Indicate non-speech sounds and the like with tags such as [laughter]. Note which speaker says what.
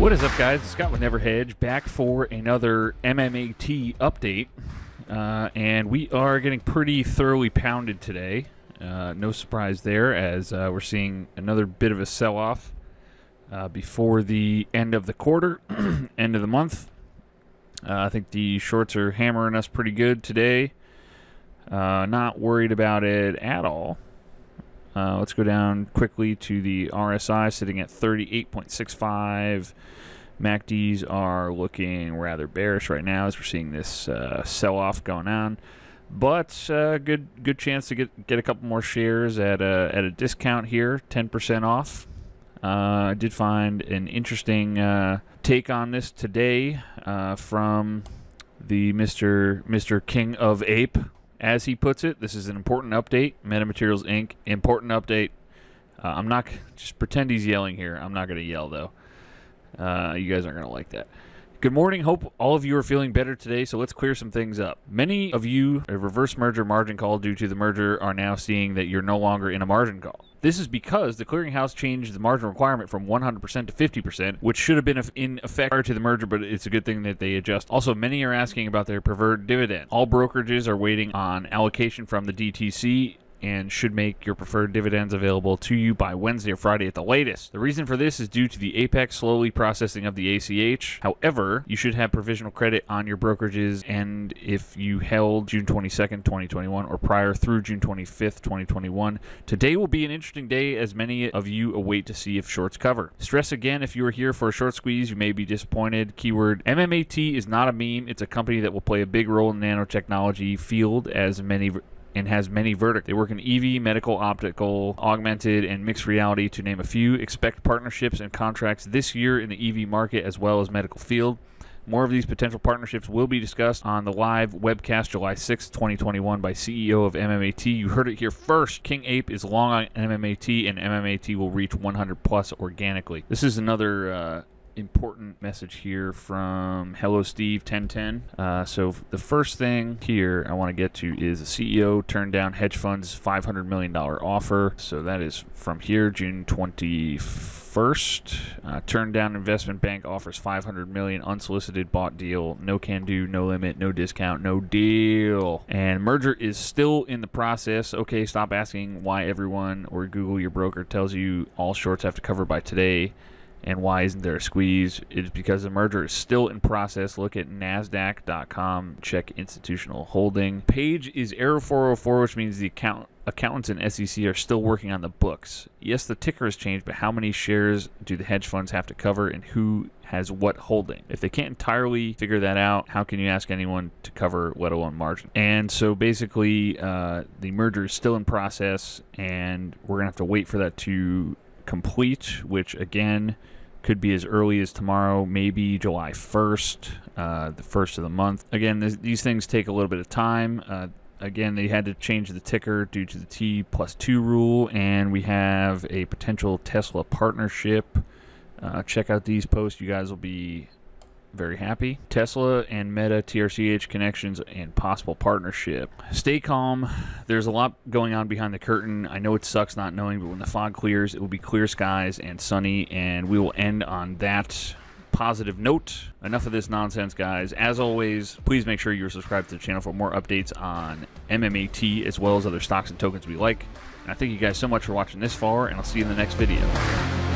Speaker 1: What is up, guys? It's Scott with Never Hedge back for another MMAT update. Uh, and we are getting pretty thoroughly pounded today. Uh, no surprise there, as uh, we're seeing another bit of a sell off uh, before the end of the quarter, [clears throat] end of the month. Uh, I think the shorts are hammering us pretty good today. Uh, not worried about it at all. Uh, let's go down quickly to the RSI sitting at 38.65. MACDs are looking rather bearish right now as we're seeing this uh, sell-off going on. But uh, good good chance to get get a couple more shares at a at a discount here, 10% off. Uh, I did find an interesting uh, take on this today uh, from the Mr. Mr. King of Ape, as he puts it. This is an important update. Metamaterials Inc. Important update. Uh, I'm not just pretend he's yelling here. I'm not going to yell though. Uh, you guys aren't going to like that. Good morning. Hope all of you are feeling better today. So let's clear some things up. Many of you, a reverse merger margin call due to the merger, are now seeing that you're no longer in a margin call. This is because the clearinghouse changed the margin requirement from 100% to 50%, which should have been in effect prior to the merger, but it's a good thing that they adjust. Also, many are asking about their preferred dividend. All brokerages are waiting on allocation from the DTC and should make your preferred dividends available to you by Wednesday or Friday at the latest. The reason for this is due to the Apex slowly processing of the ACH. However, you should have provisional credit on your brokerages, and if you held June 22nd, 2021, or prior through June 25th, 2021, today will be an interesting day as many of you await to see if shorts cover. Stress again if you are here for a short squeeze, you may be disappointed. Keyword MMAT is not a meme, it's a company that will play a big role in the nanotechnology field as many and has many verticals. They work in EV, medical, optical, augmented, and mixed reality, to name a few. Expect partnerships and contracts this year in the EV market as well as medical field. More of these potential partnerships will be discussed on the live webcast July 6, 2021 by CEO of MMAT. You heard it here first. King Ape is long on MMAT and MMAT will reach 100 plus organically. This is another uh, important message here from Hello Steve 1010. Uh, so the first thing here I want to get to is the CEO turned down hedge funds 500 million dollar offer. So that is from here June 21st. Uh, turned down investment bank offers 500 million unsolicited bought deal. No can do, no limit, no discount, no deal. And merger is still in the process. Okay, stop asking why everyone or Google your broker tells you all shorts have to cover by today and why isn't there a squeeze? It is because the merger is still in process. Look at NASDAQ.com, check institutional holding. Page is error 404, which means the account accountants and SEC are still working on the books. Yes, the ticker has changed, but how many shares do the hedge funds have to cover and who has what holding? If they can't entirely figure that out, how can you ask anyone to cover, let alone margin? And so basically, uh, the merger is still in process, and we're going to have to wait for that to complete, which again could be as early as tomorrow, maybe July 1st, uh, the first of the month. Again, these things take a little bit of time. Uh, again, they had to change the ticker due to the T plus two rule, and we have a potential Tesla partnership. Uh, check out these posts. You guys will be very happy. Tesla and Meta TRCH connections and possible partnership. Stay calm. There's a lot going on behind the curtain. I know it sucks not knowing, but when the fog clears, it will be clear skies and sunny, and we will end on that positive note. Enough of this nonsense, guys. As always, please make sure you're subscribed to the channel for more updates on MMAT as well as other stocks and tokens we like. And I thank you guys so much for watching this far, and I'll see you in the next video.